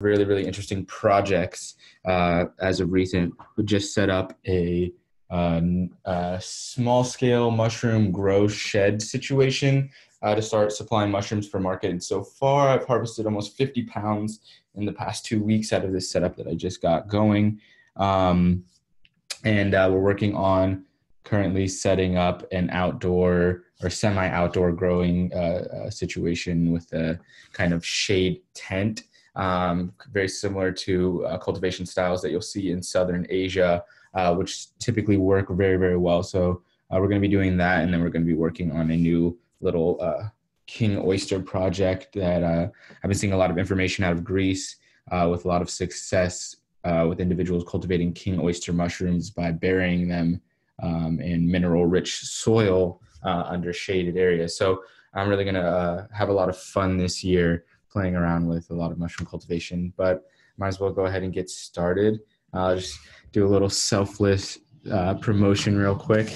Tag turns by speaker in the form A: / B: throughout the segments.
A: really, really interesting projects uh, as of recent. We just set up a, uh, a small scale mushroom grow shed situation uh, to start supplying mushrooms for market. And so far, I've harvested almost 50 pounds in the past two weeks out of this setup that I just got going. Um, and uh, we're working on currently setting up an outdoor or semi outdoor growing uh, uh, situation with a kind of shade tent. Um, very similar to uh, cultivation styles that you'll see in Southern Asia, uh, which typically work very, very well. So uh, we're going to be doing that, and then we're going to be working on a new little uh, king oyster project that uh, I've been seeing a lot of information out of Greece uh, with a lot of success with individuals cultivating king oyster mushrooms by burying them um, in mineral rich soil under shaded areas. So I'm really going to have a lot of fun this year playing around with a lot of mushroom cultivation, but might as well go ahead and get started. I'll just do a little selfless promotion real quick.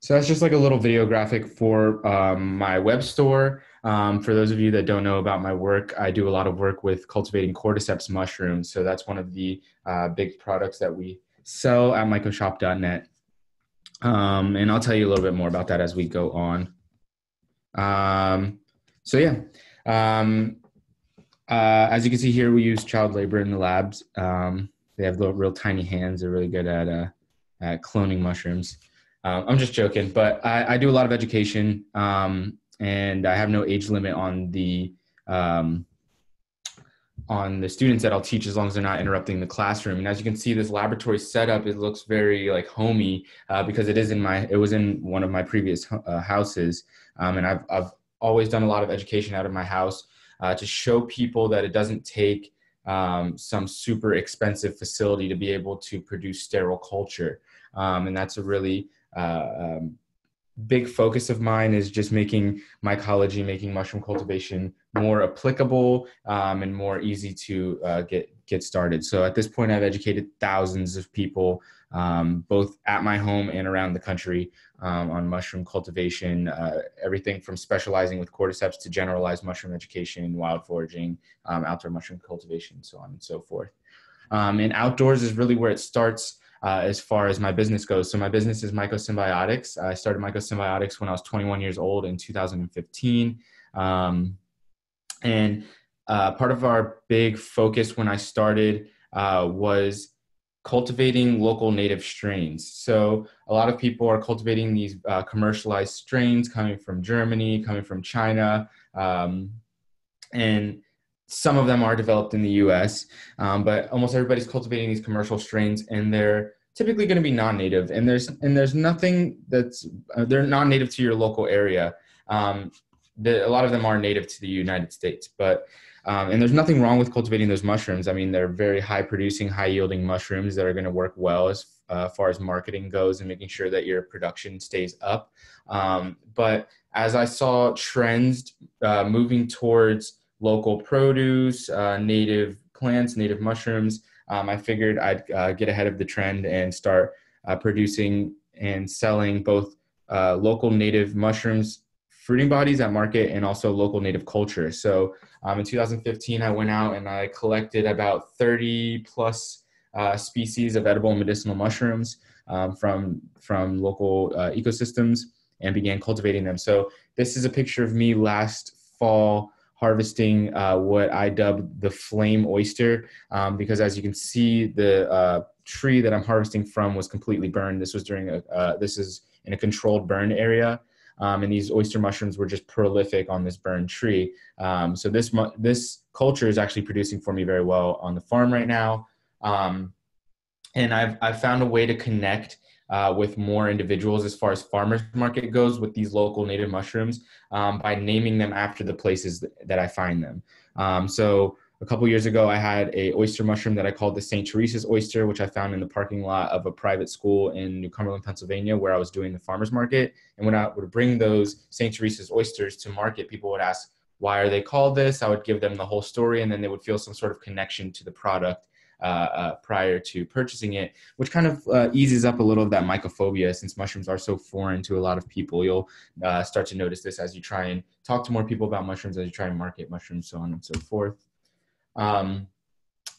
A: So that's just like a little video graphic for um, my web store. Um, for those of you that don't know about my work, I do a lot of work with cultivating cordyceps mushrooms. So that's one of the uh, big products that we sell at mycoshop.net. Um, and I'll tell you a little bit more about that as we go on. Um, so yeah, um, uh, as you can see here, we use child labor in the labs. Um, they have little, real tiny hands. They're really good at, uh, at cloning mushrooms. Um, I'm just joking, but I, I, do a lot of education, um, and I have no age limit on the um, on the students that I'll teach as long as they're not interrupting the classroom. And as you can see, this laboratory setup it looks very like homey uh, because it is in my it was in one of my previous uh, houses, um, and I've I've always done a lot of education out of my house uh, to show people that it doesn't take um, some super expensive facility to be able to produce sterile culture, um, and that's a really uh, um, big focus of mine is just making mycology, making mushroom cultivation more applicable um, and more easy to uh, get get started. So at this point, I've educated thousands of people, um, both at my home and around the country, um, on mushroom cultivation. Uh, everything from specializing with cordyceps to generalized mushroom education, wild foraging, um, outdoor mushroom cultivation, so on and so forth. Um, and outdoors is really where it starts uh, as far as my business goes. So my business is Mycosymbiotics. I started Mycosymbiotics when I was 21 years old in 2015. Um, and uh, part of our big focus when I started uh, was cultivating local native strains. So a lot of people are cultivating these uh, commercialized strains coming from Germany, coming from China, um, and some of them are developed in the US, um, but almost everybody's cultivating these commercial strains and they're typically going to be non-native and there's and there's nothing that's uh, they're non-native to your local area. Um, the, a lot of them are native to the united states but um, and there's nothing wrong with cultivating those mushrooms. I mean they're very high producing high yielding mushrooms that are going to work well as uh, far as marketing goes and making sure that your production stays up. Um, but as i saw trends uh, moving towards local produce, uh, native plants, native mushrooms, um, I figured I'd uh, get ahead of the trend and start uh, producing and selling both uh, local native mushrooms fruiting bodies at market and also local native culture. So um, in 2015, I went out and I collected about 30 plus uh, species of edible and medicinal mushrooms um, from from local uh, ecosystems and began cultivating them. So this is a picture of me last fall harvesting uh, what I dubbed the flame oyster um, because as you can see, the uh, tree that I'm harvesting from was completely burned. This was during a, uh, this is in a controlled burn area. Um, and these oyster mushrooms were just prolific on this burned tree. Um, so this this culture is actually producing for me very well on the farm right now. Um, and I've I've found a way to connect uh, with more individuals as far as farmers market goes with these local native mushrooms um, by naming them after the places that I find them. Um, so a couple years ago, I had a oyster mushroom that I called the St. Teresa's oyster, which I found in the parking lot of a private school in New Cumberland, Pennsylvania, where I was doing the farmers market. And when I would bring those St. Teresa's oysters to market, people would ask, why are they called this? I would give them the whole story, and then they would feel some sort of connection to the product prior to purchasing it, which kind of uh, eases up a little of that mycophobia since mushrooms are so foreign to a lot of people. You'll uh, start to notice this as you try and talk to more people about mushrooms, as you try and market mushrooms, so on and so forth. Um,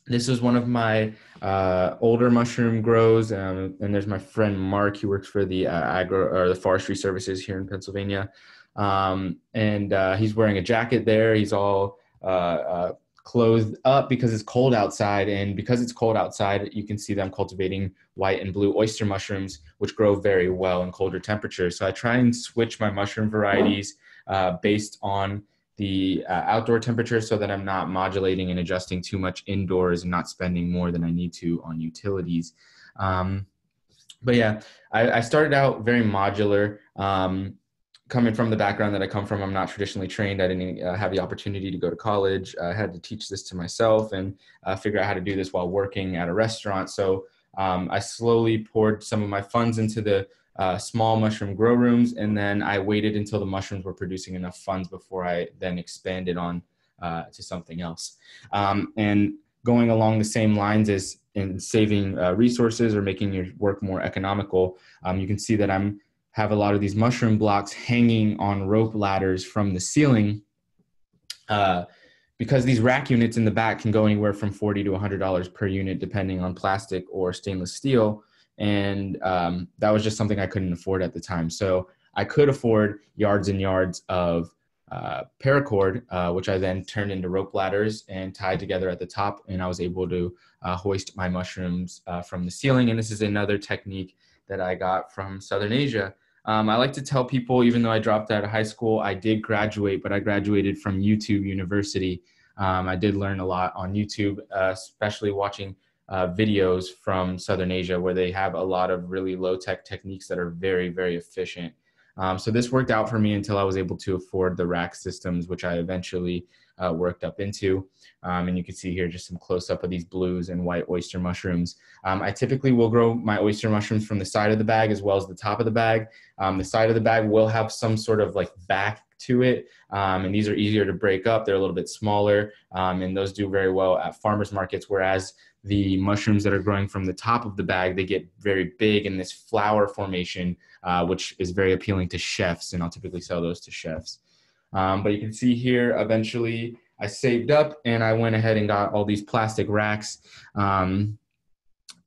A: this is one of my uh, older mushroom grows, um, and there's my friend Mark. He works for the uh, agro or the forestry services here in Pennsylvania, um, and he's wearing a jacket there. He's all clothed up because it's cold outside. And because it's cold outside, you can see them cultivating white and blue oyster mushrooms, which grow very well in colder temperatures. So I try and switch my mushroom varieties uh, based on the uh, outdoor temperature so that I'm not modulating and adjusting too much indoors and not spending more than I need to on utilities. Um, but yeah, I, I, started out very modular. Um, coming from the background that I come from, I'm not traditionally trained. I didn't uh, have the opportunity to go to college. I had to teach this to myself and uh, figure out how to do this while working at a restaurant. So um, I slowly poured some of my funds into the uh, small mushroom grow rooms, and then I waited until the mushrooms were producing enough funds before I then expanded on uh, to something else. Um, and going along the same lines as in saving uh, resources or making your work more economical, um, you can see that I'm have a lot of these mushroom blocks hanging on rope ladders from the ceiling uh, because these rack units in the back can go anywhere from 40 to 100 dollars per unit depending on plastic or stainless steel. And um, that was just something i couldn't afford at the time. So i could afford yards and yards of uh, paracord uh, which i then turned into rope ladders and tied together at the top and i was able to uh, hoist my mushrooms uh, from the ceiling. And this is another technique that i got from southern asia um, I like to tell people, even though I dropped out of high school, I did graduate, but I graduated from YouTube University. Um, I did learn a lot on YouTube, uh, especially watching uh, videos from Southern Asia where they have a lot of really low tech techniques that are very, very efficient. Um, so this worked out for me until I was able to afford the rack systems, which I eventually uh, worked up into. Um, and you can see here just some close up of these blues and white oyster mushrooms. Um, I typically will grow my oyster mushrooms from the side of the bag as well as the top of the bag. Um, the side of the bag will have some sort of like back to it. Um, and these are easier to break up. They're a little bit smaller um, and those do very well at farmers markets. Whereas the mushrooms that are growing from the top of the bag, they get very big in this flower formation, uh, which is very appealing to chefs. And I'll typically sell those to chefs. Um, but you can see here, eventually I saved up and I went ahead and got all these plastic racks. Um,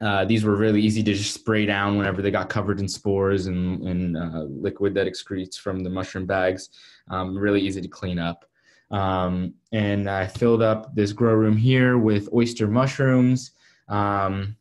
A: uh, these were really easy to just spray down whenever they got covered in spores and, and uh, liquid that excretes from the mushroom bags. Um, really easy to clean up. Um, and I filled up this grow room here with oyster mushrooms, um,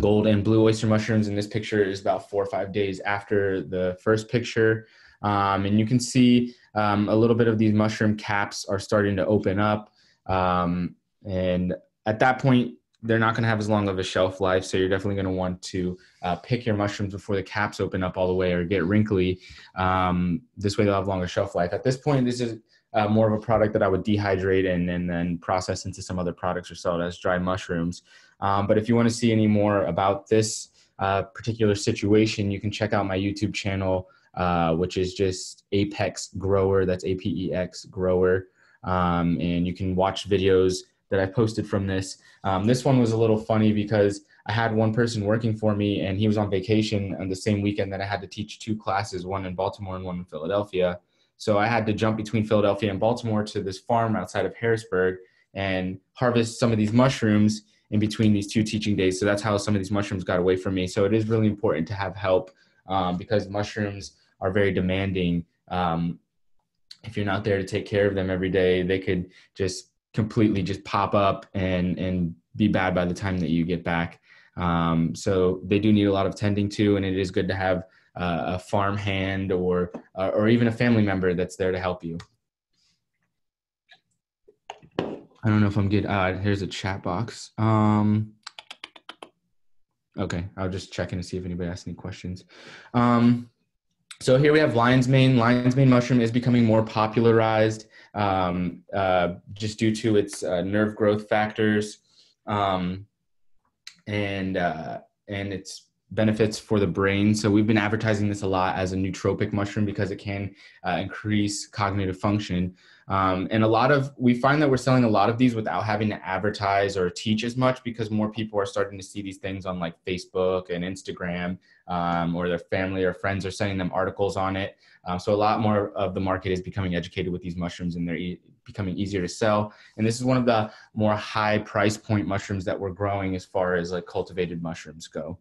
A: gold and blue oyster mushrooms. And this picture is about four or five days after the first picture. Um, and you can see um, a little bit of these mushroom caps are starting to open up. Um, and at that point, they're not going to have as long of a shelf life. So you're definitely going to want to uh, pick your mushrooms before the caps open up all the way or get wrinkly. Um, this way they'll have longer shelf life. At this point, this is uh, more of a product that I would dehydrate and, and then process into some other products or sell as dried mushrooms. Um, but if you want to see any more about this uh, particular situation, you can check out my YouTube channel. Uh, which is just Apex Grower. That's A P E X Grower. Um, and you can watch videos that I posted from this. Um, this one was a little funny because I had one person working for me and he was on vacation on the same weekend that I had to teach two classes, one in Baltimore and one in Philadelphia. So I had to jump between Philadelphia and Baltimore to this farm outside of Harrisburg and harvest some of these mushrooms in between these two teaching days. So that's how some of these mushrooms got away from me. So it is really important to have help um, because mushrooms are very demanding. Um, if you're not there to take care of them every day, they could just completely just pop up and and be bad by the time that you get back. Um, so they do need a lot of tending to, and it is good to have uh, a farm hand or uh, or even a family member that's there to help you. I don't know if I'm good. Uh, here's a chat box. Um, okay, I'll just check in to see if anybody has any questions. Um, so here we have lion's mane. Lion's mane mushroom is becoming more popularized um, uh, just due to its uh, nerve growth factors, um, and uh, and it's benefits for the brain. So we've been advertising this a lot as a nootropic mushroom because it can uh, increase cognitive function. Um, and a lot of we find that we're selling a lot of these without having to advertise or teach as much because more people are starting to see these things on like Facebook and Instagram, um, or their family or friends are sending them articles on it. Um, so a lot more of the market is becoming educated with these mushrooms, and they're e- becoming easier to sell. And this is one of the more high price point mushrooms that we're growing as far as like cultivated mushrooms go.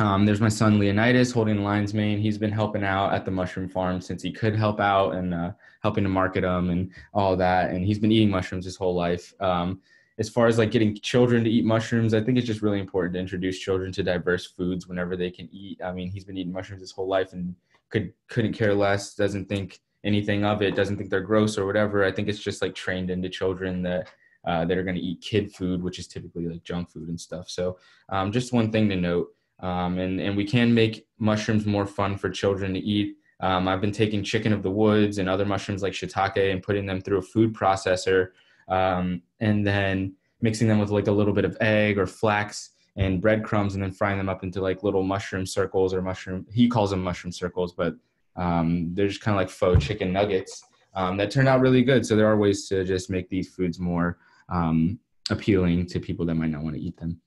A: Um, there's my son Leonidas holding lion's mane. He's been helping out at the mushroom farm since he could help out and uh, helping to market them and all that. And he's been eating mushrooms his whole life. Um, as far as like getting children to eat mushrooms, I think it's just really important to introduce children to diverse foods whenever they can eat. I mean, he's been eating mushrooms his whole life and could couldn't care less. Doesn't think anything of it. Doesn't think they're gross or whatever. I think it's just like trained into children that uh, that are going to eat kid food, which is typically like junk food and stuff. So, um, just one thing to note um, and and we can make mushrooms more fun for children to eat. Um, I've been taking chicken of the woods and other mushrooms like shiitake and putting them through a food processor, um, and then mixing them with like a little bit of egg or flax and breadcrumbs, and then frying them up into like little mushroom circles or mushroom. He calls them mushroom circles, but um, they're just kind of like faux chicken nuggets um, that turned out really good. So there are ways to just make these foods more um, appealing to people that might not want to eat them.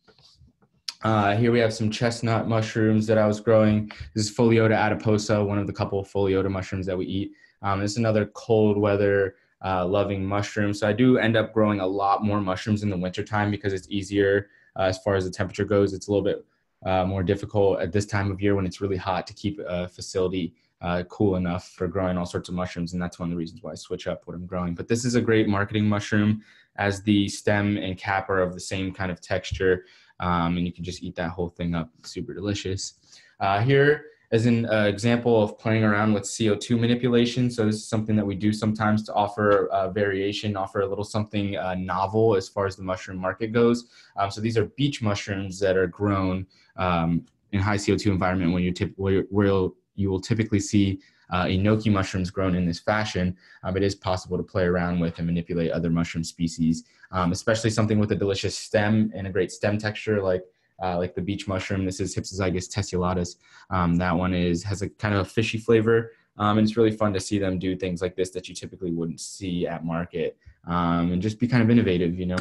A: Uh, here we have some chestnut mushrooms that I was growing. This is Pholiota adiposa, one of the couple of Pholiota mushrooms that we eat. Um, is another cold weather uh, loving mushrooms. So I do end up growing a lot more mushrooms in the wintertime because it's easier uh, as far as the temperature goes. It's a little bit uh, more difficult at this time of year when it's really hot to keep a facility uh, cool enough for growing all sorts of mushrooms. And that's one of the reasons why I switch up what I'm growing. But this is a great marketing mushroom as the stem and cap are of the same kind of texture um, and you can just eat that whole thing up. Super delicious. Uh, here is an uh, example of playing around with CO2 manipulation. So this is something that we do sometimes to offer uh, variation, offer a little something uh, novel as far as the mushroom market goes. Um, so these are beech mushrooms that are grown um, in high CO2 environment when you tip, where, where you will typically see uh, enoki mushrooms grown in this fashion, um, it is possible to play around with and manipulate other mushroom species, um, especially something with a delicious stem and a great stem texture like uh, like the beech mushroom. This is Hypsizygus tessellatus. Um, that one is has a kind of a fishy flavor, um, and it's really fun to see them do things like this that you typically wouldn't see at market, um, and just be kind of innovative, you know.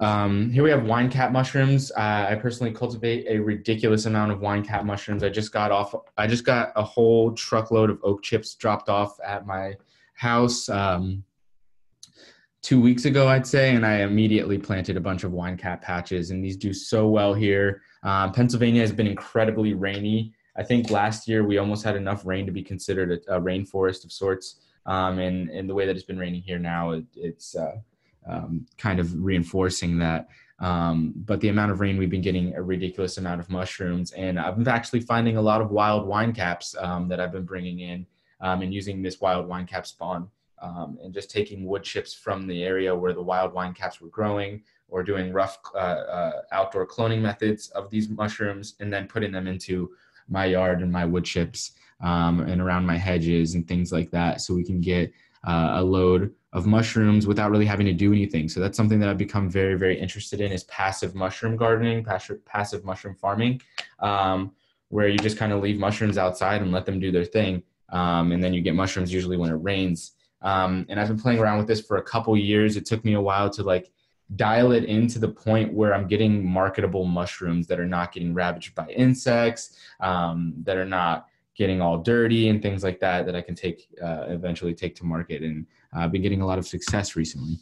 A: Um, here we have wine cap mushrooms. Uh, I personally cultivate a ridiculous amount of wine cap mushrooms. I just got off. I just got a whole truckload of oak chips dropped off at my house um, two weeks ago, I'd say, and I immediately planted a bunch of wine cap patches. And these do so well here. Um, Pennsylvania has been incredibly rainy. I think last year we almost had enough rain to be considered a, a rainforest of sorts. Um, and, and the way that it's been raining here now, it, it's uh, um, kind of reinforcing that. Um, but the amount of rain we've been getting a ridiculous amount of mushrooms, and I'm actually finding a lot of wild wine caps um, that I've been bringing in um, and using this wild wine cap spawn um, and just taking wood chips from the area where the wild wine caps were growing or doing rough uh, uh, outdoor cloning methods of these mushrooms and then putting them into my yard and my wood chips um, and around my hedges and things like that so we can get uh, a load of mushrooms without really having to do anything. So that's something that I've become very, very interested in is passive mushroom gardening, passive, passive mushroom farming, um, where you just kind of leave mushrooms outside and let them do their thing. Um, and then you get mushrooms usually when it rains. Um, and I've been playing around with this for a couple years. It took me a while to like dial it into the point where I'm getting marketable mushrooms that are not getting ravaged by insects, um, that are not getting all dirty and things like that that I can take uh, eventually take to market. And I've been getting a lot of success recently.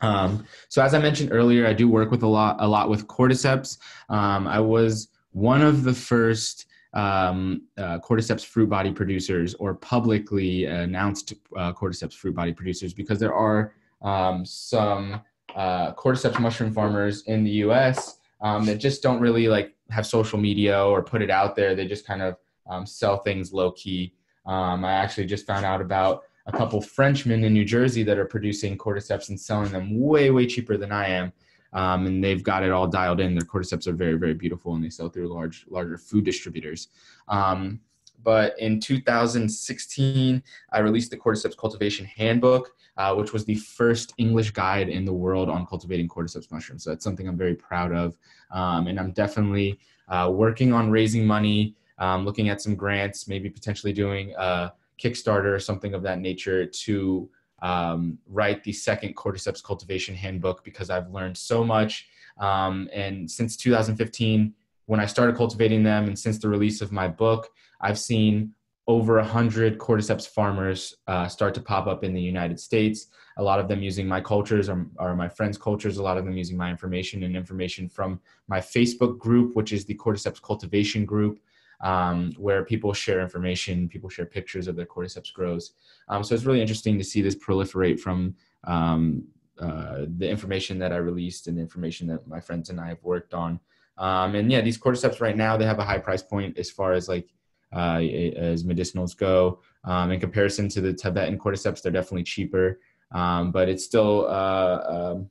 A: Um, so as I mentioned earlier, I do work with a lot a lot with cordyceps. Um, I was one of the first um, uh, cordyceps fruit body producers or publicly announced uh, cordyceps fruit body producers because there are um, some uh, cordyceps mushroom farmers in the U.S. Um, that just don't really like have social media or put it out there. They just kind of um, sell things low key. Um, I actually just found out about a couple Frenchmen in New Jersey that are producing cordyceps and selling them way, way cheaper than I am. Um, and they've got it all dialed in. Their cordyceps are very, very beautiful, and they sell through large, larger food distributors. Um, but in 2016, I released the Cordyceps Cultivation Handbook, uh, which was the first English guide in the world on cultivating cordyceps mushrooms. So that's something I'm very proud of. Um, and I'm definitely uh, working on raising money, um, looking at some grants, maybe potentially doing a Kickstarter or something of that nature to um, write the second cordyceps cultivation handbook because I've learned so much. Um, and since 2015, when I started cultivating them, and since the release of my book, I've seen over 100 cordyceps farmers uh, start to pop up in the United States. A lot of them using my cultures or, or, my friends' cultures, a lot of them using my information and information from my Facebook group, which is the Cordyceps Cultivation Group, um, where people share information, people share pictures of their cordyceps grows. Um, so it's really interesting to see this proliferate from um, uh, the information that I released and the information that my friends and I have worked on. Um, and yeah, these cordyceps right now, they have a high price point as far as like uh, as medicinals go. Um, in comparison to the Tibetan cordyceps, they're definitely cheaper, um, but it's still uh, um,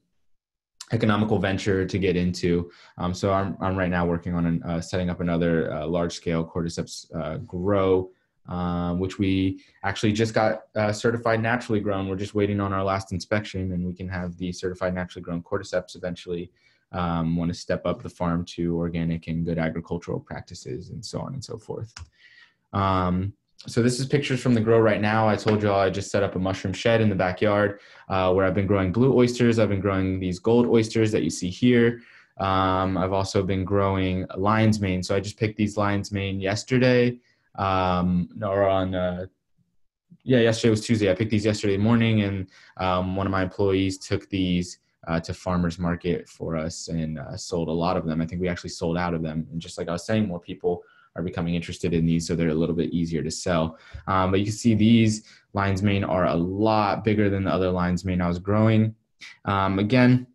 A: economical venture to get into. Um, so I'm, I'm right now working on an, uh, setting up another uh, large scale cordyceps uh, grow. Um, which we actually just got uh, certified naturally grown. We're just waiting on our last inspection, and we can have the certified naturally grown cordyceps eventually um, want to step up the farm to organic and good agricultural practices and so on and so forth. Um, so this is pictures from the grow right now. I told you all I just set up a mushroom shed in the backyard uh, where I've been growing blue oysters. I've been growing these gold oysters that you see here. Um, I've also been growing lion's mane. So I just picked these lion's mane yesterday, um, or on, uh, yeah, yesterday was Tuesday. I picked these yesterday morning, and um, one of my employees took these uh, to farmers market for us and uh, sold a lot of them. I think we actually sold out of them. And just like I was saying, more people are becoming interested in these, so they're a little bit easier to sell. Um, but you can see these lion's mane are a lot bigger than the other lion's mane I was growing. Um, again,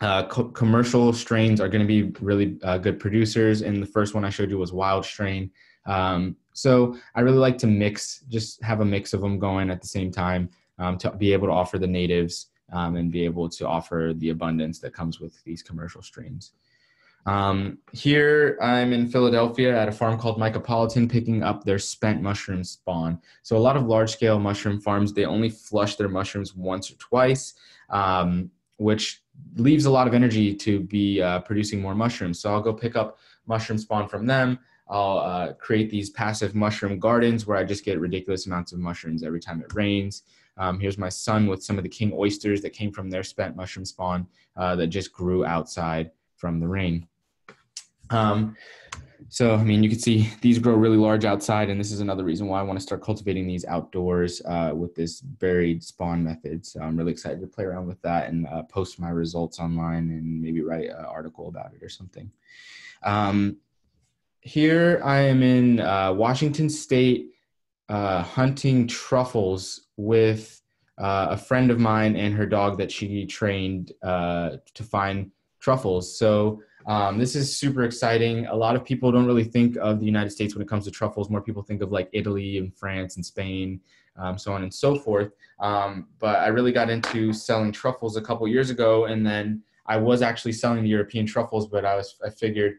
A: uh, co- commercial strains are going to be really uh, good producers. And the first one I showed you was wild strain. Um, so I really like to mix, just have a mix of them going at the same time um, to be able to offer the natives um, and be able to offer the abundance that comes with these commercial strains. Um, here I'm in Philadelphia at a farm called Mycopolitan picking up their spent mushroom spawn. So a lot of large scale mushroom farms, they only flush their mushrooms once or twice, um, which leaves a lot of energy to be uh, producing more mushrooms. So I'll go pick up mushroom spawn from them. I'll uh, create these passive mushroom gardens where I just get ridiculous amounts of mushrooms every time it rains. Um, here's my son with some of the king oysters that came from their spent mushroom spawn uh, that just grew outside from the rain. Um, so, I mean, you can see these grow really large outside, and this is another reason why I want to start cultivating these outdoors uh, with this buried spawn method. So, I'm really excited to play around with that and uh, post my results online and maybe write an article about it or something. Um, here I am in uh, Washington State uh, hunting truffles with uh, a friend of mine and her dog that she trained uh, to find truffles. So um, this is super exciting. A lot of people don't really think of the United States when it comes to truffles. More people think of like Italy and France and Spain, um, so on and so forth. Um, but I really got into selling truffles a couple years ago, and then I was actually selling the European truffles, but I was I figured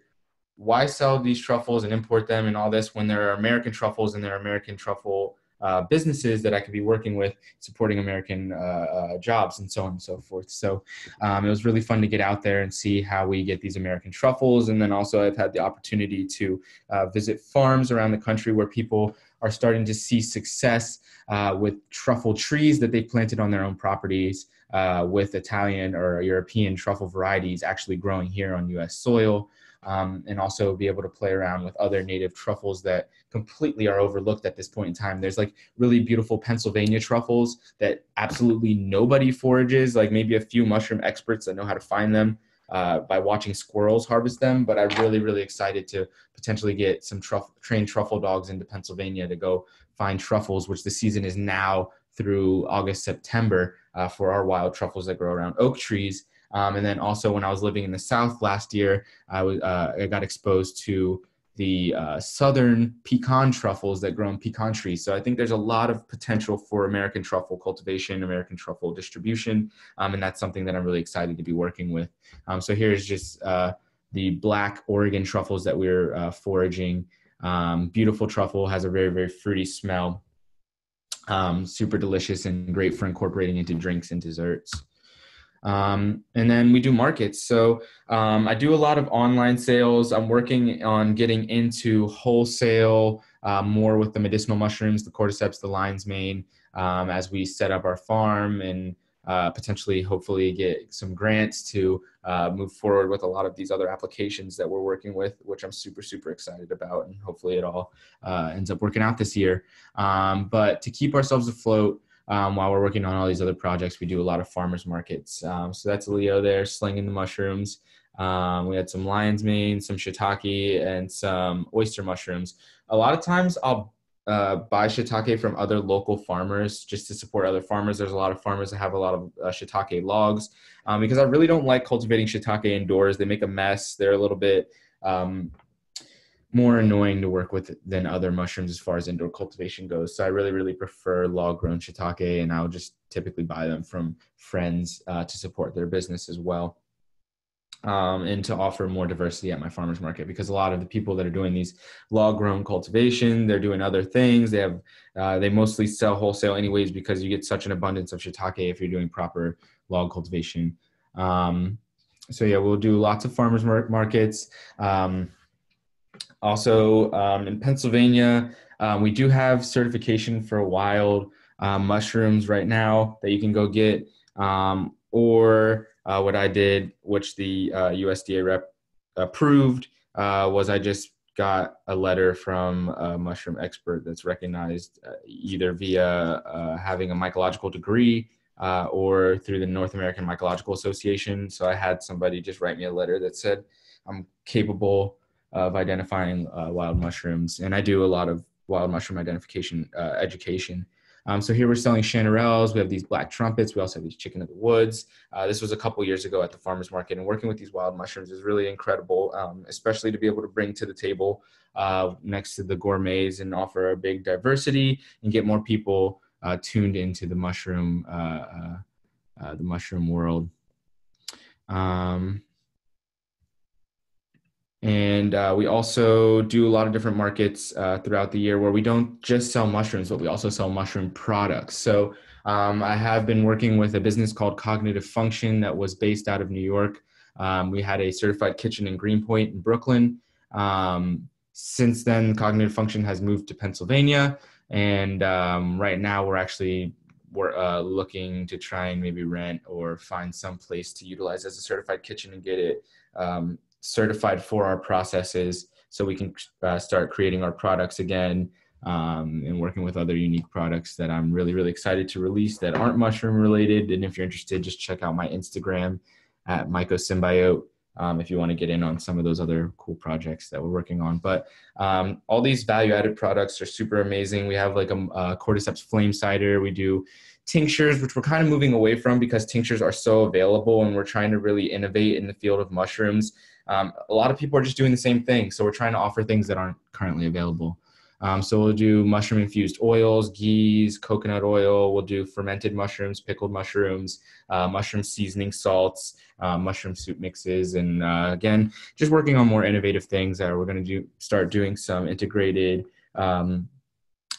A: why sell these truffles and import them and all this when there are American truffles and there are American truffle uh, businesses that I could be working with, supporting American uh, uh, jobs and so on and so forth. So um, it was really fun to get out there and see how we get these American truffles. And then also, I've had the opportunity to uh, visit farms around the country where people are starting to see success uh, with truffle trees that they planted on their own properties. Uh, with Italian or European truffle varieties actually growing here on US soil um, and also be able to play around with other native truffles that completely are overlooked at this point in time. There's like really beautiful Pennsylvania truffles that absolutely nobody forages, like maybe a few mushroom experts that know how to find them. Uh, by watching squirrels harvest them, but I'm really, really excited to potentially get some truff- trained truffle dogs into Pennsylvania to go find truffles, which the season is now through August, September uh, for our wild truffles that grow around oak trees. Um, and then also when I was living in the South last year, I, was, uh, I got exposed to the uh, southern pecan truffles that grow in pecan trees. So I think there's a lot of potential for American truffle cultivation, American truffle distribution, um, and that's something that I'm really excited to be working with. Um, so here's just uh, the black Oregon truffles that we're uh, foraging Um, beautiful truffle has a very, very fruity smell. Um, super delicious and great for incorporating into drinks and desserts. Um, and then we do markets. So um, I do a lot of online sales. I'm working on getting into wholesale uh, more with the medicinal mushrooms, the cordyceps, the lion's mane, um, as we set up our farm and uh, potentially, hopefully, get some grants to uh, move forward with a lot of these other applications that we're working with, which I'm super, super excited about. And hopefully, it all uh, ends up working out this year. Um, but to keep ourselves afloat, um, while we're working on all these other projects, we do a lot of farmers markets. Um, so that's Leo there slinging the mushrooms. Um, we had some lion's mane, some shiitake, and some oyster mushrooms. A lot of times I'll uh, buy shiitake from other local farmers just to support other farmers. There's a lot of farmers that have a lot of uh, shiitake logs um, because I really don't like cultivating shiitake indoors. They make a mess. They're a little bit um, more annoying to work with than other mushrooms as far as indoor cultivation goes. So I really, really prefer log grown shiitake, and I'll just typically buy them from friends uh, to support their business as well. Um, and to offer more diversity at my farmers market because a lot of the people that are doing these log grown cultivation they're doing other things they have uh, they mostly sell wholesale anyways because you get such an abundance of shiitake if you're doing proper log cultivation um, so yeah we'll do lots of farmers markets um, also, um, in Pennsylvania, um, we do have certification for wild um, mushrooms right now that you can go get. Um, or uh, what I did, which the uh, USDA rep approved, uh, was I just got a letter from a mushroom expert that's recognized uh, either via uh, having a mycological degree uh, or through the North American Mycological Association. So I had somebody just write me a letter that said I'm capable of identifying uh, wild mushrooms. And I do a lot of wild mushroom identification uh, education. Um, so here we're selling chanterelles. We have these black trumpets. We also have these chicken of the woods. Uh, this was a couple years ago at the farmers market, and working with these wild mushrooms is really incredible, um, especially to be able to bring to the table uh, next to the gourmets and offer a big diversity and get more people uh, tuned into the mushroom, uh, the mushroom world. Um, and uh, we also do a lot of different markets uh, throughout the year where we don't just sell mushrooms, but we also sell mushroom products. So um, I have been working with a business called Cognitive Function that was based out of New York. Um, we had a certified kitchen in Greenpoint in Brooklyn. Um, since then, Cognitive Function has moved to Pennsylvania. And um, right now, we're actually we're uh, looking to try and maybe rent or find some place to utilize as a certified kitchen and get it um, certified for our processes so we can uh, start creating our products again um, and working with other unique products that I'm really, really excited to release that aren't mushroom related. And if you're interested, just check out my Instagram at MycoSymbiote um, if you want to get in on some of those other cool projects that we're working on. But um, all these value added products are super amazing. We have like a, a cordyceps flame cider. We do tinctures, which we're kind of moving away from because tinctures are so available and we're trying to really innovate in the field of mushrooms um, a lot of people are just doing the same thing. So we're trying to offer things that aren't currently available. Um, so we'll do mushroom infused oils, ghees, coconut oil. We'll do fermented mushrooms, pickled mushrooms, uh, mushroom seasoning salts, uh, mushroom soup mixes, and uh, again, just working on more innovative things. That we're going to do start doing some integrated um,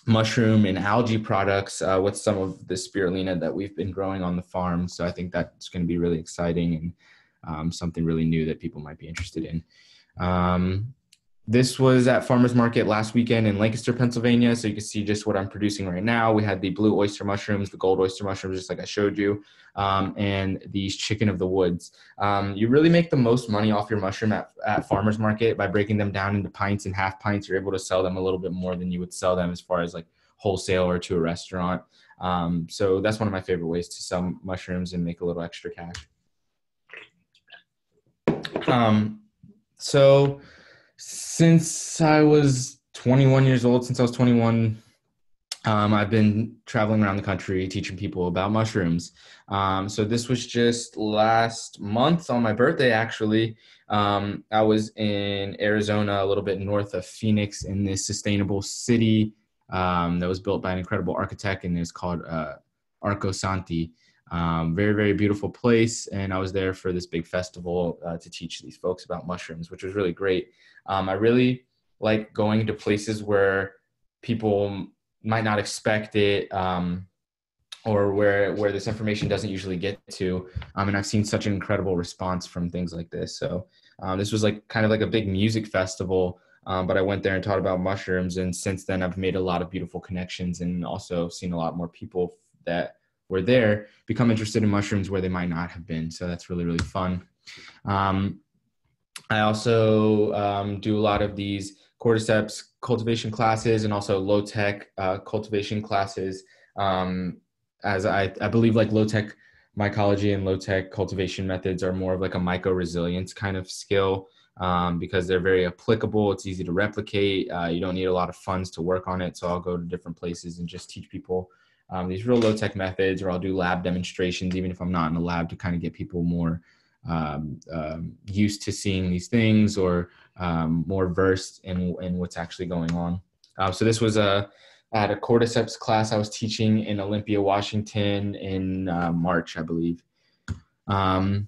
A: mushroom and algae products uh, with some of the spirulina that we've been growing on the farm. So I think that's going to be really exciting and um, something really new that people might be interested in. Um, this was at farmers market last weekend in lancaster pennsylvania so you can see just what i'm producing right now. We had the blue oyster mushrooms the gold oyster mushrooms just like i showed you um, and these chicken of the woods. Um, you really make the most money off your mushroom at, at farmers market by breaking them down into pints and half pints. You're able to sell them a little bit more than you would sell them as far as like wholesale or to a restaurant. Um, so that's one of my favorite ways to sell mushrooms and make a little extra cash. Um, so since I was 21 years old, since I was 21, um, I've been traveling around the country teaching people about mushrooms. Um, so this was just last month on my birthday, actually. Um, I was in Arizona, a little bit north of Phoenix, in this sustainable city um, that was built by an incredible architect, and it's called uh, Arcosanti. Um, very, very beautiful place. And I was there for this big festival uh, to teach these folks about mushrooms, which was really great. Um, I really like going to places where people might not expect it um, or where where this information doesn't usually get to um, and i've seen such an incredible response from things like this so um, this was like kind of like a big music festival um, but i went there and taught about mushrooms and since then i've made a lot of beautiful connections and also seen a lot more people that were there become interested in mushrooms where they might not have been so that's really really fun um, i also um, do a lot of these cordyceps cultivation classes and also low tech uh, cultivation classes. Um, as I, I believe like low tech mycology and low tech cultivation methods are more of like a myco resilience kind of skill um, because they're very applicable. It's easy to replicate. Uh, you don't need a lot of funds to work on it. So I'll go to different places and just teach people um, these real low tech methods, or I'll do lab demonstrations, even if I'm not in a lab, to kind of get people more um, um, used to seeing these things or um, more versed in, in what's actually going on. Uh, so this was a at a cordyceps class I was teaching in Olympia, Washington in uh, March, I believe. Um,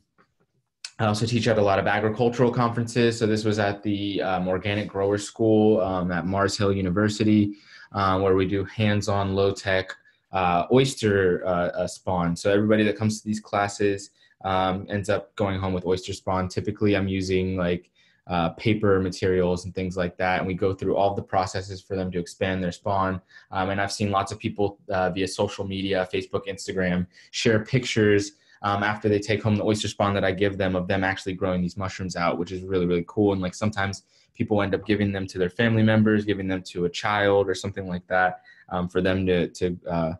A: I also teach at a lot of agricultural conferences. So this was at the um, Organic Grower School um, at Mars Hill University, uh, where we do hands-on low-tech uh, oyster uh, uh, spawn. So everybody that comes to these classes um, ends up going home with oyster spawn. Typically, I'm using like uh, paper materials and things like that. And we go through all the processes for them to expand their spawn. Um, and I've seen lots of people uh, via social media, Facebook, Instagram, share pictures um, after they take home the oyster spawn that I give them of them actually growing these mushrooms out, which is really, really cool. And like sometimes people end up giving them to their family members, giving them to a child or something like that um, for them to, to uh,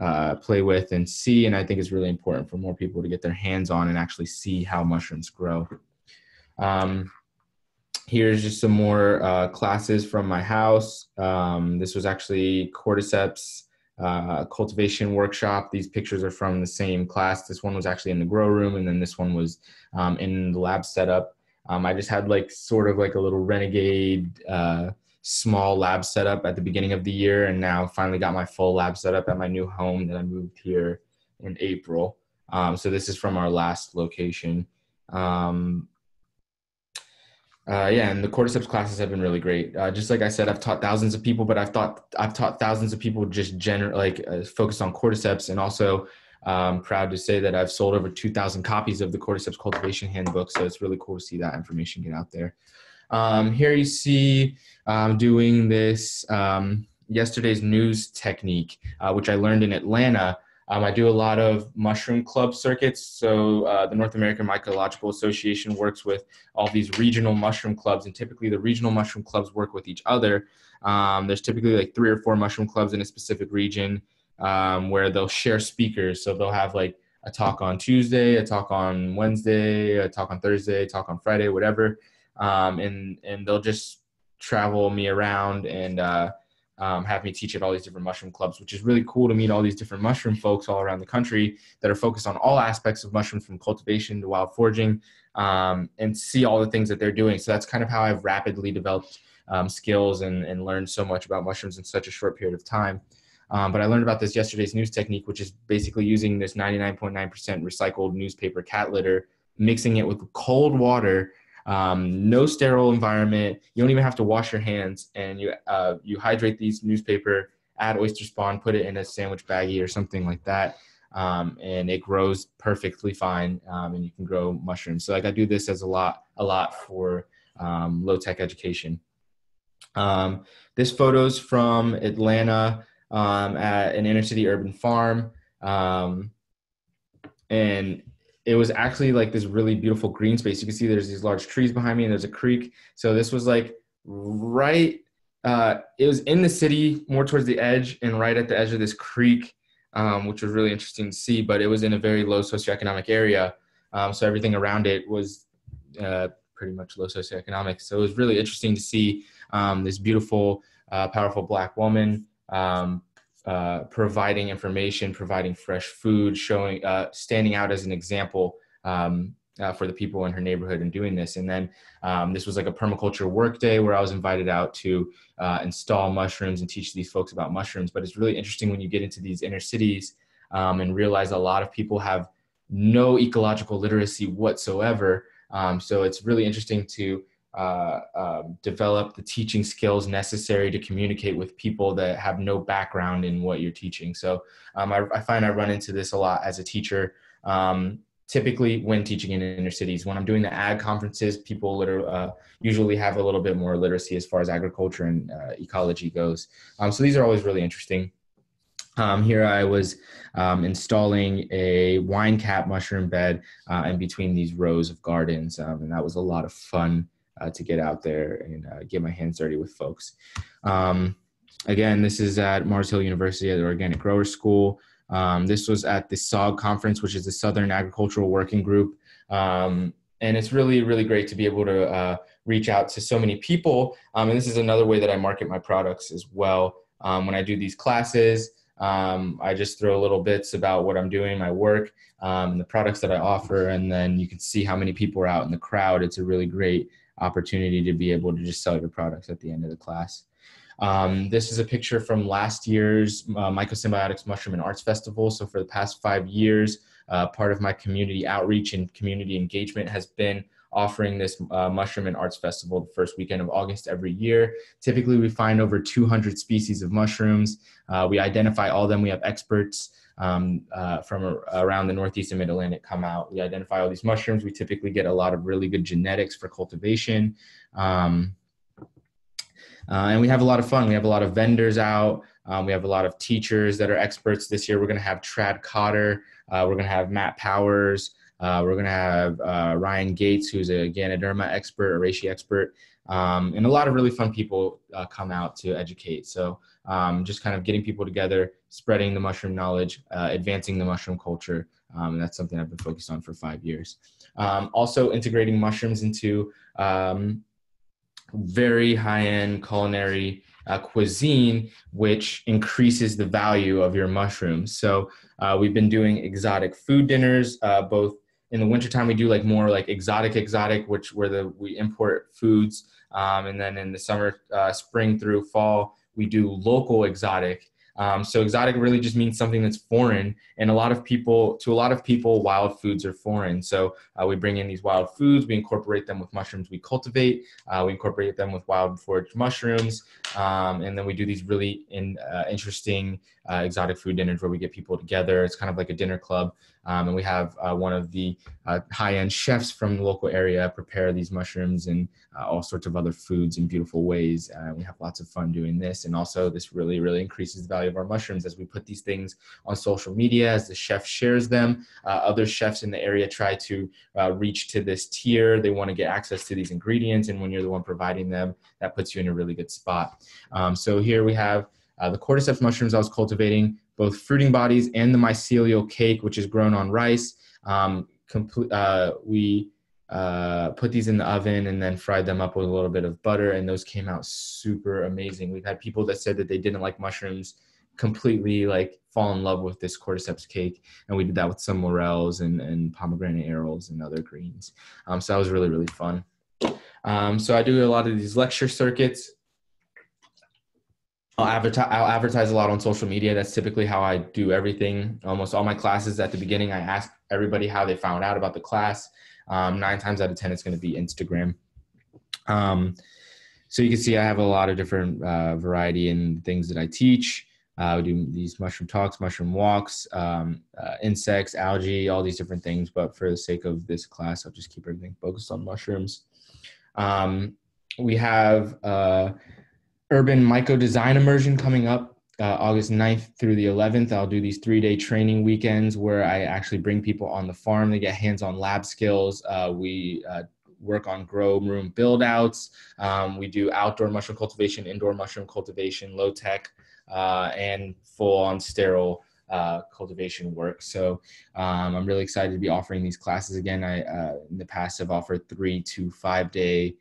A: uh, play with and see. And I think it's really important for more people to get their hands on and actually see how mushrooms grow. Um, here's just some more uh, classes from my house. Um, this was actually cordyceps uh, cultivation workshop. These pictures are from the same class. This one was actually in the grow room, and then this one was um, in the lab setup. Um, I just had like sort of like a little renegade uh, small lab setup at the beginning of the year, and now finally got my full lab setup at my new home that I moved here in April. Um, so this is from our last location. Um, uh, yeah, and the cordyceps classes have been really great. Uh, just like I said, I've taught thousands of people, but I've taught I've taught thousands of people just general like uh, focused on cordyceps, and also um, proud to say that I've sold over 2,000 copies of the cordyceps cultivation handbook. So it's really cool to see that information get out there. Um, here you see um, doing this um, yesterday's news technique, uh, which I learned in Atlanta. Um, I do a lot of mushroom club circuits. So uh, the North American Mycological Association works with all these regional mushroom clubs, and typically the regional mushroom clubs work with each other. Um, there's typically like three or four mushroom clubs in a specific region um, where they'll share speakers. So they'll have like a talk on Tuesday, a talk on Wednesday, a talk on Thursday, a talk on Friday, whatever, um, and and they'll just travel me around and uh, um, have me teach at all these different mushroom clubs, which is really cool to meet all these different mushroom folks all around the country that are focused on all aspects of mushrooms from cultivation to wild foraging um, and see all the things that they're doing. So that's kind of how I've rapidly developed um, skills and, and learned so much about mushrooms in such a short period of time. Um, but I learned about this yesterday's news technique, which is basically using this 99.9% recycled newspaper cat litter, mixing it with cold water um, no sterile environment. You don't even have to wash your hands, and you uh, you hydrate these newspaper, add oyster spawn, put it in a sandwich baggie or something like that, um, and it grows perfectly fine, um, and you can grow mushrooms. So like I do this as a lot a lot for um, low tech education. Um, this photo's from Atlanta um, at an inner city urban farm. and it was actually like this really beautiful green space. You can see there's these large trees behind me and there's a creek. So this was like right, uh, it was in the city, more towards the edge and right at the edge of this creek, um, which was really interesting to see, but it was in a very low socioeconomic area. Um, so everything around it was uh, pretty much low socioeconomic. So it was really interesting to see um, this beautiful, uh, powerful black woman um, uh, providing information, providing fresh food, showing, uh, standing out as an example um, uh, for the people in her neighborhood and doing this. And then um, this was like a permaculture work day where I was invited out to uh, install mushrooms and teach these folks about mushrooms. But it's really interesting when you get into these inner cities um, and realize a lot of people have no ecological literacy whatsoever. Um, so it's really interesting to uh, um, develop the teaching skills necessary to communicate with people that have no background in what you're teaching. So um, I, I, find I run into this a lot as a teacher. Um, typically, when teaching in inner cities, when I'm doing the ag conferences, people literally, uh, usually have a little bit more literacy as far as agriculture and uh, ecology goes. Um, so these are always really interesting. Um, here I was um, installing a wine cap mushroom bed uh, in between these rows of gardens, um, and that was a lot of fun uh, to get out there and uh, get my hands dirty with folks. Um, again, this is at Mars Hill University at the Organic Grower School. Um, this was at the SAWG conference, which is the Southern Agricultural Working Group. Um, and it's really, really great to be able to uh, reach out to so many people. and this is another way that I market my products as well. when I do these classes, um, I just throw little bits about what I'm doing, my work, um, and the products that I offer, and then you can see how many people are out in the crowd. It's a really great opportunity to be able to just sell your products at the end of the class. Um, this is a picture from last year's uh, Mycosymbiotics Mushroom and Arts Festival. So for the past five years, uh, part of my community outreach and community engagement has been offering this uh, mushroom and arts festival the first weekend of August every year. Typically, we find over 200 species of mushrooms. Uh, we identify all of them. We have experts um, uh, from around the Northeast and Mid Atlantic come out. We identify all these mushrooms. We typically get a lot of really good genetics for cultivation. Um, uh, and we have a lot of fun. We have a lot of vendors out. Um, we have a lot of teachers that are experts. This year, we're going to have Tradd Cotter. Uh, we're going to have Matt Powers. Uh, we're going to have uh, Ryan Gates, who's a Ganoderma expert, a reishi expert, um, and a lot of really fun people uh, come out to educate. So um, just kind of getting people together, spreading the mushroom knowledge, uh, advancing the mushroom culture. Um, and that's something I've been focused on for five years. Um, also integrating mushrooms into um, very high-end culinary uh, cuisine, which increases the value of your mushrooms. So uh, we've been doing exotic food dinners, uh, both in the wintertime we do like more like exotic exotic which where the we import foods um, and then in the summer uh, spring through fall we do local exotic um, so exotic really just means something that's foreign, and a lot of people, to a lot of people, wild foods are foreign. So uh, we bring in these wild foods, we incorporate them with mushrooms we cultivate, uh, we incorporate them with wild foraged mushrooms, um, and then we do these really in, uh, interesting uh, exotic food dinners where we get people together. It's kind of like a dinner club, um, and we have uh, one of the uh, high-end chefs from the local area prepare these mushrooms and all sorts of other foods in beautiful ways. we have lots of fun doing this, and also this really, really increases the value of our mushrooms as we put these things on social media, as the chef shares them. Uh, other chefs in the area try to uh, reach to this tier. They want to get access to these ingredients, and when you're the one providing them, that puts you in a really good spot. Um, so here we have uh, the cordyceps mushrooms I was cultivating, both fruiting bodies and the mycelial cake, which is grown on rice. Um, complete, uh, we uh, put these in the oven and then fried them up with a little bit of butter, and those came out super amazing. We've had people that said that they didn't like mushrooms completely like fall in love with this cordyceps cake and we did that with some morels and, and pomegranate arils and other greens um, so that was really really fun um, so i do a lot of these lecture circuits I'll advertise, I'll advertise a lot on social media. That's typically how I do everything. Almost all my classes at the beginning, I ask everybody how they found out about the class. Um, nine times out of 10, it's going to be Instagram. Um, so you can see I have a lot of different uh, variety in things that I teach. Uh, we do these mushroom talks, mushroom walks, um, uh, insects, algae, all these different things. But for the sake of this class, I'll just keep everything focused on mushrooms. Um, we have uh, urban myco design immersion coming up uh, August 9th through the 11th. I'll do these three day training weekends where I actually bring people on the farm. They get hands on lab skills. Uh, we uh, work on grow room build outs. Um, we do outdoor mushroom cultivation, indoor mushroom cultivation, low tech uh, and full on sterile uh, cultivation work. So um, I'm really excited to be offering these classes again. I uh, in the past have offered three to five day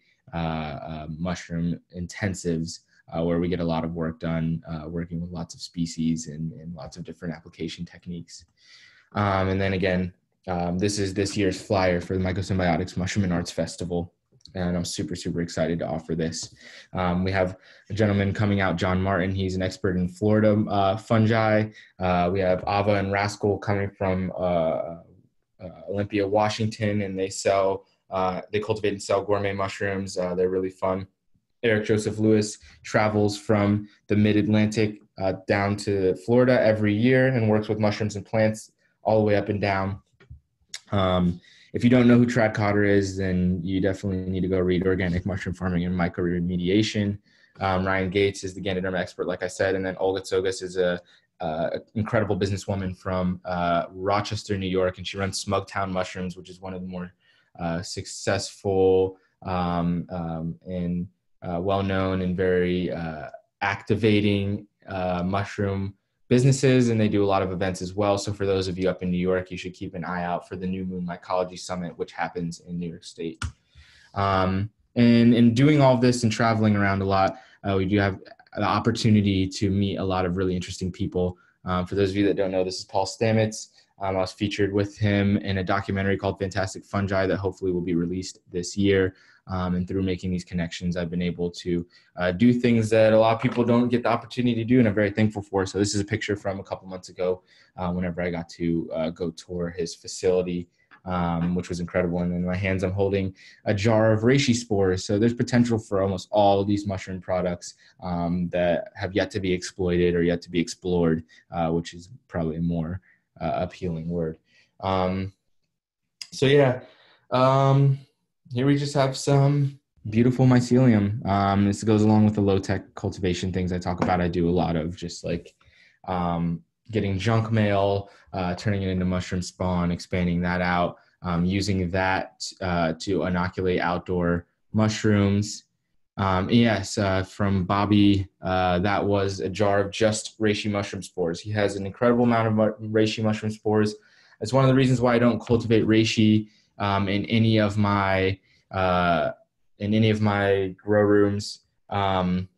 A: mushroom intensives uh, where we get a lot of work done working with lots of species and, and, lots of different application techniques. Um, and then again, um, this is this year's flyer for the Mycosymbiotics Mushroom and Arts Festival and I'm super, super excited to offer this. Um, we have a gentleman coming out, John Martin. He's an expert in Florida uh, fungi. Uh, we have Ava and Rascal coming from uh, uh Olympia, Washington, and they sell Uh, they cultivate and sell gourmet mushrooms. Uh, they're really fun. Eric Joseph Lewis travels from the mid Atlantic uh, down to Florida every year and works with mushrooms and plants all the way up and down. Um, if you don't know who Tradd Cotter is, then you definitely need to go read Organic Mushroom Farming and Mycoremediation. Um, Ryan Gates is the Ganoderma expert, like I said, and then Olga Tzogas is a uh, incredible businesswoman from uh, Rochester, New York, and she runs Smugtown Mushrooms, which is one of the more uh, successful um, um, and uh, well-known and very uh, activating uh, mushroom businesses. And they do a lot of events as well. So for those of you up in New York, you should keep an eye out for the New Moon Mycology Summit, which happens in New York State. Um, and in doing all this and traveling around a lot, we do have the opportunity to meet a lot of really interesting people. Um, for those of you that don't know, this is Paul Stamets. Um, I was featured with him in a documentary called Fantastic Fungi that hopefully will be released this year. Um, and through making these connections, I've been able to uh, do things that a lot of people don't get the opportunity to do, and I'm very thankful for. So this is a picture from a couple months ago, uh, whenever I got to uh, go tour his facility um, which was incredible. And in my hands, I'm holding a jar of reishi spores. So there's potential for almost all these mushroom products um, that have yet to be exploited or yet to be explored, uh, which is probably a more uh, appealing word. Um, so yeah, um, here we just have some beautiful mycelium. Um, this goes along with the low tech cultivation things I talk about. I do a lot of just like um, getting junk mail, uh, turning it into mushroom spawn, expanding that out, um, using that uh, to inoculate outdoor mushrooms. Um, yes, uh, from Bobby, uh, that was a jar of just reishi mushroom spores. He has an incredible amount of reishi mushroom spores. It's one of the reasons why I don't cultivate reishi um, in any of my uh, in any of my grow rooms. Um,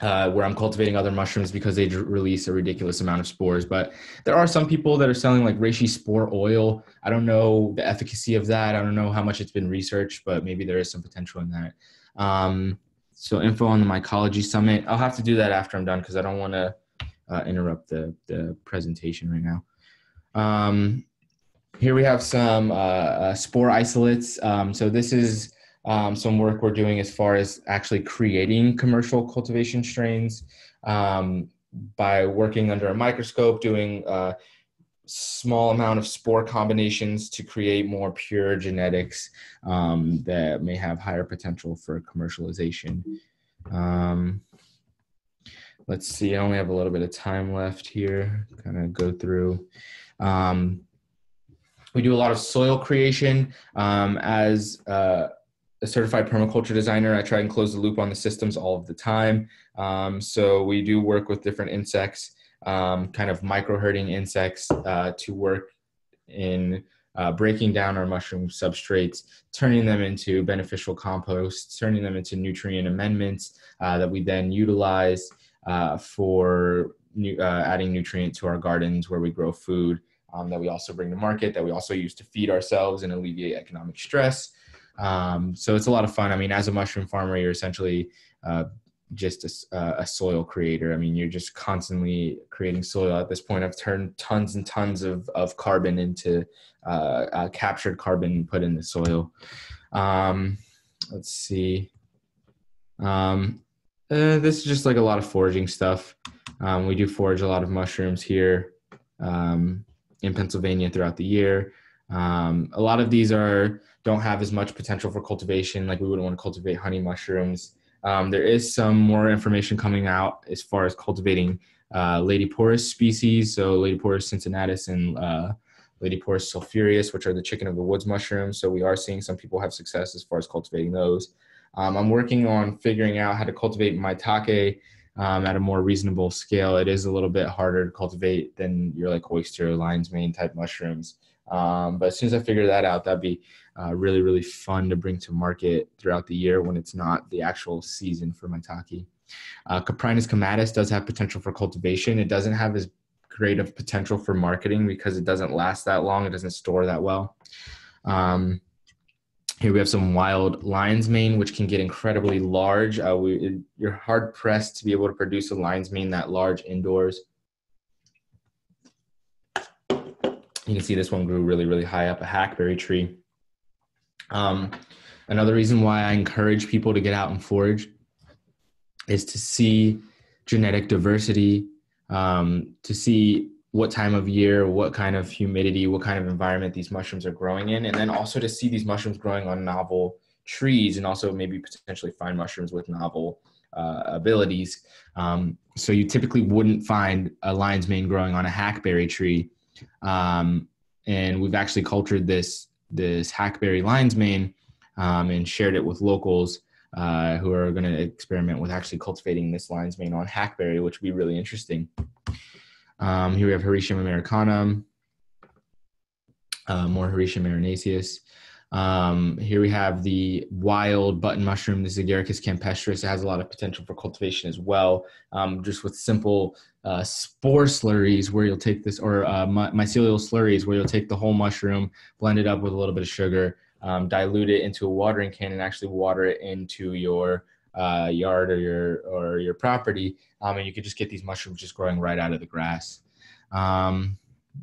A: uh, where I'm cultivating other mushrooms because they release a ridiculous amount of spores. But there are some people that are selling like reishi spore oil. I don't know the efficacy of that. I don't know how much it's been researched, but maybe there is some potential in that. Um, so info on the mycology summit. I'll have to do that after I'm done because I don't want to uh, interrupt the, the presentation right now. Um, here we have some uh, uh spore isolates. Um, so this is um, some work we're doing as far as actually creating commercial cultivation strains um, by working under a microscope, doing a uh, small amount of spore combinations to create more pure genetics um, that may have higher potential for commercialization. Um, let's see, I only have a little bit of time left here, kind of go through. Um, we do a lot of soil creation um, as uh, a certified permaculture designer. I try and close the loop on the systems all of the time. Um, so we do work with different insects, um, kind of micro herding insects uh, to work in uh, breaking down our mushroom substrates, turning them into beneficial compost, turning them into nutrient amendments uh, that we then utilize uh, for new, uh, adding nutrient to our gardens where we grow food. Um, that we also bring to market, that we also use to feed ourselves and alleviate economic stress. Um, so it's a lot of fun. I mean, as a mushroom farmer, you're essentially uh, just a, a, soil creator. I mean, you're just constantly creating soil. At this point, I've turned tons and tons of, of carbon into uh, uh, captured carbon put in the soil. Um, let's see. Um, uh, this is just like a lot of foraging stuff. Um, we do forage a lot of mushrooms here um, in Pennsylvania throughout the year. Um, a lot of these are don't have as much potential for cultivation. Like we wouldn't want to cultivate honey mushrooms. Um, there is some more information coming out as far as cultivating uh, Laetiporus species. So Laetiporus cincinnatus and uh, Laetiporus sulphureus, which are the chicken of the woods mushrooms. So we are seeing some people have success as far as cultivating those. Um, I'm working on figuring out how to cultivate maitake um, at a more reasonable scale. It is a little bit harder to cultivate than your like oyster, lion's mane type mushrooms. Um, but as soon as I figure that out, that'd be uh, really, really fun to bring to market throughout the year when it's not the actual season for maitake. Uh, Coprinus comatus does have potential for cultivation. It doesn't have as great of potential for marketing because it doesn't last that long. It doesn't store that well. Um, here we have some wild lion's mane, which can get incredibly large. Uh, we, it, you're hard pressed to be able to produce a lion's mane that large indoors. You can see this one grew really, really high up a hackberry tree. Um, another reason why I encourage people to get out and forage is to see genetic diversity, um, to see what time of year, what kind of humidity, what kind of environment these mushrooms are growing in, and then also to see these mushrooms growing on novel trees and also maybe potentially find mushrooms with novel uh, abilities. Um, so you typically wouldn't find a lion's mane growing on a hackberry tree. Um, and we've actually cultured this this hackberry lion's mane um, and shared it with locals uh, who are going to experiment with actually cultivating this lion's mane on hackberry, which would be really interesting. Um, here we have Hericium americanum, uh, more Hericium erinaceus. Um, here we have the wild button mushroom, the Agaricus campestris. It has a lot of potential for cultivation as well, um, just with simple uh, spore slurries where you'll take this, or uh, mycelial slurries where you'll take the whole mushroom, blend it up with a little bit of sugar, um, dilute it into a watering can, and actually water it into your uh, yard or your or your property, um, and you could just get these mushrooms just growing right out of the grass. Um,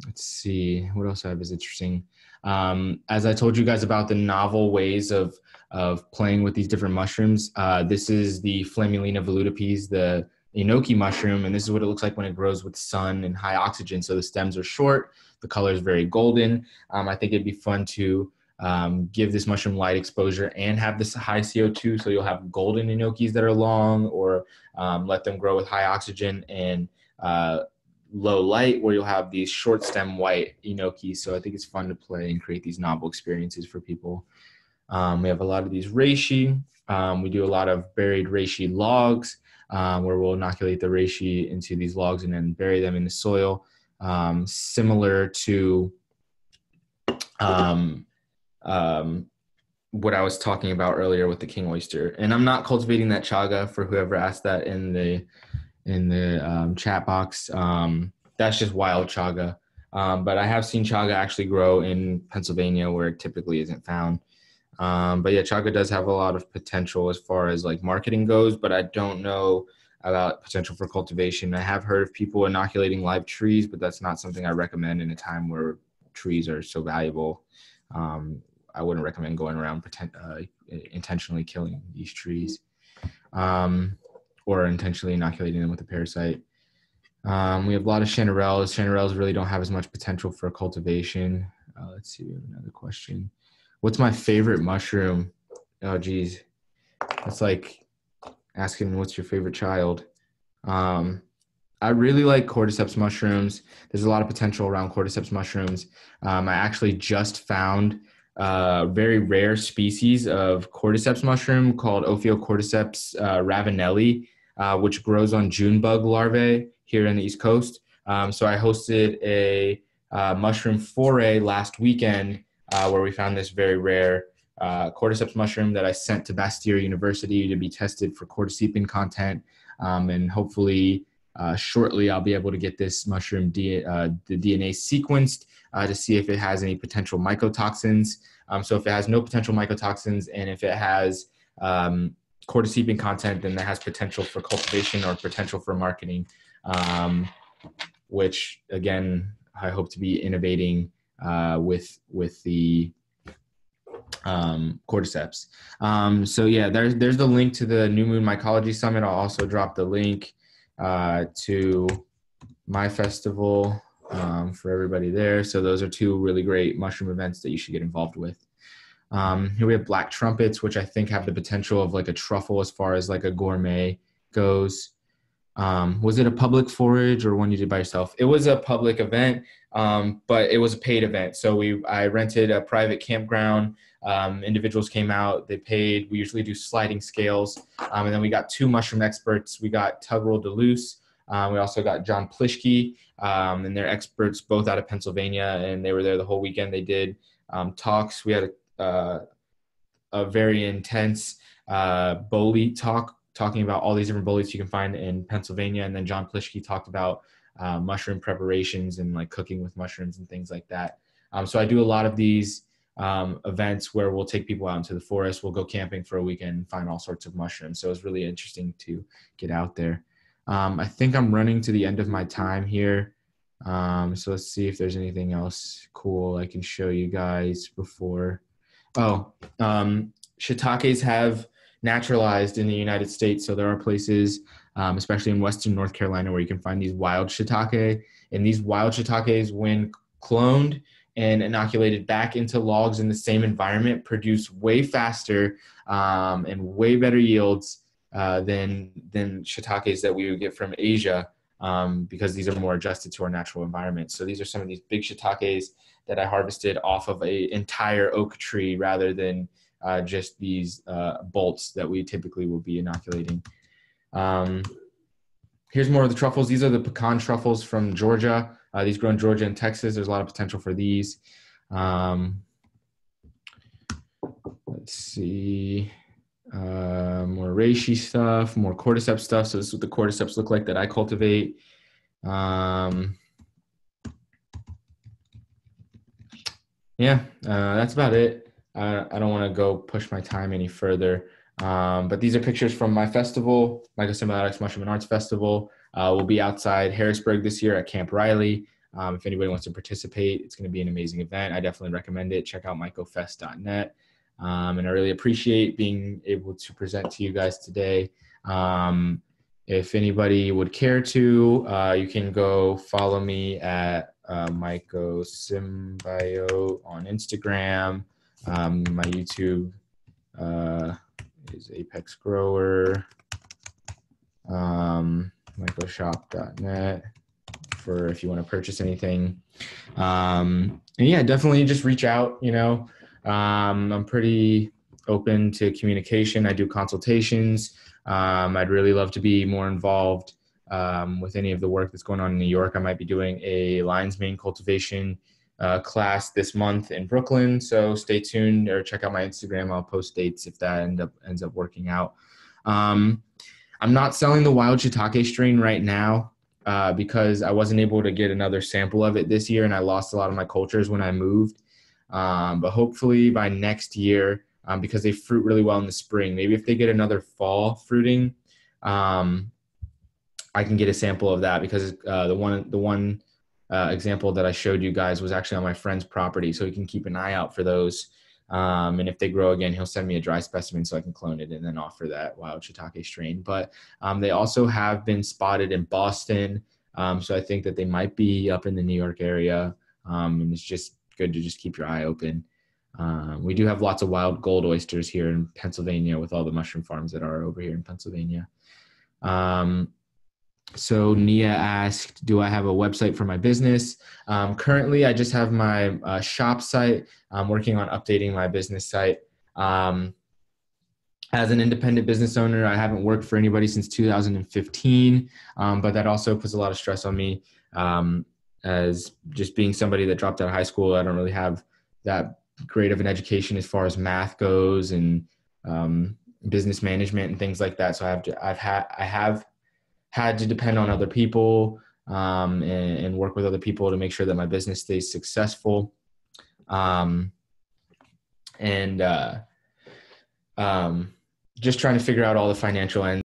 A: let's see what else I have is interesting. Um, as I told you guys about the novel ways of of playing with these different mushrooms, uh, this is the Flammulina velutipes, the enoki mushroom, and this is what it looks like when it grows with sun and high oxygen. So the stems are short, the color is very golden. Um, I think it'd be fun to um, give this mushroom light exposure and have this high CO2. So you'll have golden enokis that are long, or um, let them grow with high oxygen and uh, low light where you'll have these short stem white enoki. So I think it's fun to play and create these novel experiences for people. Um, we have a lot of these reishi. Um, we do a lot of buried reishi logs um, where we'll inoculate the reishi into these logs and then bury them in the soil. Um, similar to um, um, what I was talking about earlier with the king oyster. And I'm not cultivating that chaga for whoever asked that in the in the um, chat box. Um, that's just wild chaga. Um, but I have seen chaga actually grow in Pennsylvania where it typically isn't found. Um, but yeah, chaga does have a lot of potential as far as like marketing goes, but I don't know about potential for cultivation. I have heard of people inoculating live trees, but that's not something I recommend in a time where trees are so valuable. Um, I wouldn't recommend going around pretend, uh, intentionally killing these trees. Um, or intentionally inoculating them with a parasite. Um, we have a lot of chanterelles. Chanterelles really don't have as much potential for cultivation. Uh, let's see, another question. What's my favorite mushroom? Oh, geez. That's like asking what's your favorite child. Um, I really like cordyceps mushrooms. There's a lot of potential around cordyceps mushrooms. Um, I actually just found a very rare species of cordyceps mushroom called Ophiocordyceps uh, ravenelii uh, which grows on June bug larvae here in the East Coast. Um, so I hosted a uh, mushroom foray last weekend uh, where we found this very rare uh, cordyceps mushroom that I sent to Bastyr University to be tested for cordycepin content. Um, and hopefully, uh, shortly, I'll be able to get this mushroom D- uh, the DNA sequenced uh, to see if it has any potential mycotoxins. Um, so, if it has no potential mycotoxins and if it has um, cordycepin content, then that has potential for cultivation or potential for marketing, um, which again, I hope to be innovating uh, with with the um, cordyceps. Um, so yeah, there's there's the link to the New Moon Mycology Summit. I'll also drop the link uh, to my festival um, for everybody there. So those are two really great mushroom events that you should get involved with. Um, here we have black trumpets, which I think have the potential of like a truffle as far as like a gourmet goes. Um, was it a public forage or one you did by yourself? It was a public event, um, but it was a paid event. So we I rented a private campground. Um, individuals came out, they paid. We usually do sliding scales, um, and then we got two mushroom experts. We got Tuggerel DeLuce. Um, we also got John Plischke, um, and they're experts both out of Pennsylvania, and they were there the whole weekend. They did talks. We had a uh, a very intense uh, bolete talk, talking about all these different boletes you can find in Pennsylvania. And then John Plischke talked about uh, mushroom preparations and like cooking with mushrooms and things like that. Um, so I do a lot of these um, events where we'll take people out into the forest. We'll go camping for a weekend and find all sorts of mushrooms. So it's really interesting to get out there. Um, I think I'm running to the end of my time here. Um, so let's see if there's anything else cool I can show you guys before Oh, um, shiitakes have naturalized in the United States. So there are places, um, especially in Western North Carolina, where you can find these wild shiitake. And these wild shiitakes, when cloned and inoculated back into logs in the same environment, produce way faster um, and way better yields uh, than than shiitakes that we would get from Asia. Um, because these are more adjusted to our natural environment. So these are some of these big shiitakes that I harvested off of a entire oak tree rather than uh, just these uh, bolts that we typically will be inoculating. Um, here's more of the truffles. These are the pecan truffles from Georgia. Uh, these grow in Georgia and Texas. There's a lot of potential for these. Um, let's see. Uh, more reishi stuff, more cordyceps stuff. So this is what the cordyceps look like that I cultivate. Um, yeah, uh, that's about it. I, don't want to go push my time any further. Um, but these are pictures from my festival, Mycosymbiotics Mushroom and Arts Festival. Uh, we'll be outside Harrisburg this year at Camp Riley. Um, if anybody wants to participate, it's going to be an amazing event. I definitely recommend it. Check out mycofest.net. Um, and I really appreciate being able to present to you guys today. Um, if anybody would care to, uh, you can go follow me at uh, Mycosymbiote on Instagram. Um, my YouTube uh, is Apex Grower. Um, mycoshop.net for if you want to purchase anything. Um, and yeah, definitely just reach out. You know, um, I'm pretty open to communication. I do consultations. Um, I'd really love to be more involved um, with any of the work that's going on in New York. I might be doing a lion's mane cultivation uh, class this month in Brooklyn. So stay tuned or check out my Instagram. I'll post dates if that end up ends up working out. Um, I'm not selling the wild shiitake strain right now uh, because I wasn't able to get another sample of it this year, and I lost a lot of my cultures when I moved. Um, but hopefully by next year, um, because they fruit really well in the spring, maybe if they get another fall fruiting, um, I can get a sample of that because uh, the one the one uh, example that I showed you guys was actually on my friend's property, so he can keep an eye out for those. Um, and if they grow again, he'll send me a dry specimen so I can clone it and then offer that wild shiitake strain. But um, they also have been spotted in Boston, um, so I think that they might be up in the New York area. Um, and it's just good to just keep your eye open. Uh, we do have lots of wild gold oysters here in Pennsylvania with all the mushroom farms that are over here in Pennsylvania. Um, so Nia asked, "Do I have a website for my business?" Um, currently, I just have my uh, shop site. I'm working on updating my business site. Um, as an independent business owner, I haven't worked for anybody since 2015, um, but that also puts a lot of stress on me. Um, as just being somebody that dropped out of high school, I don't really have that great of an education as far as math goes and um, business management and things like that. So I have to, I've had I have had to depend on other people um, and, and, work with other people to make sure that my business stays successful. Um, and uh, um, just trying to figure out all the financial ends